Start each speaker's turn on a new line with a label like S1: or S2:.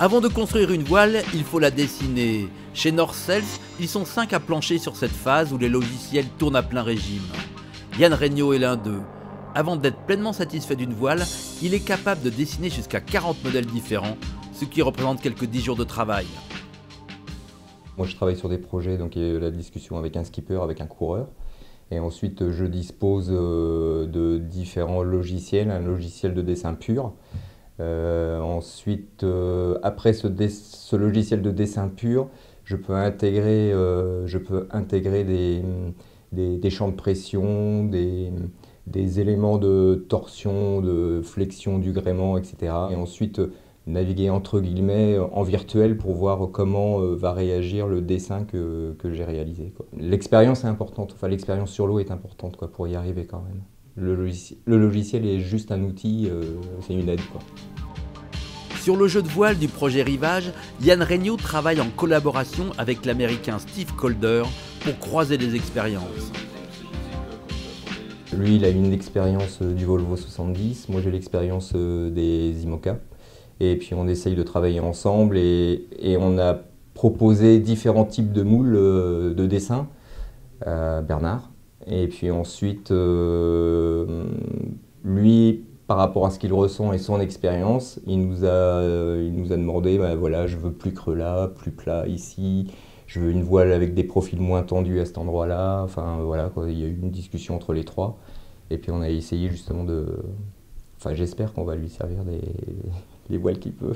S1: Avant de construire une voile, il faut la dessiner. Chez Norcels, ils sont 5 à plancher sur cette phase où les logiciels tournent à plein régime. Yann Regnault est l'un d'eux. Avant d'être pleinement satisfait d'une voile, il est capable de dessiner jusqu'à 40 modèles différents, ce qui représente quelques 10 jours de travail.
S2: Moi je travaille sur des projets, donc il y a la discussion avec un skipper, avec un coureur. Et ensuite je dispose euh, de différents logiciels, un logiciel de dessin pur, euh, ensuite, euh, après ce, logiciel de dessin pur, je peux intégrer, euh, je peux intégrer des, champs de pression, des, éléments de torsion, de flexion du gréement, etc. Et ensuite, naviguer entre guillemets en virtuel pour voir comment va réagir le dessin que, j'ai réalisé. L'expérience est importante, enfin l'expérience sur l'eau est importante quoi, pour y arriver quand même. Le, logiciel, est juste un outil, euh, c'est une aide. Quoi.
S1: Sur le jeu de voile du projet Rivage, Yann Regnault travaille en collaboration avec l'américain Steve Calder pour croiser les expériences.
S2: Lui, il a une expérience euh, du Volvo 70, moi j'ai l'expérience euh, des IMOCA. Et puis on essaye de travailler ensemble et, on a proposé différents types de moules de dessin. Bernard, et puis ensuite, euh, lui, par rapport à ce qu'il ressent et son expérience, il nous a, euh, il nous a demandé, ben voilà, je veux plus creux là, plus plat ici, je veux une voile avec des profils moins tendus à cet endroit-là. Enfin voilà, il y a eu une discussion entre les trois. Et puis on a essayé justement de... Enfin j'espère qu'on va lui servir des, les voiles qu'il peut.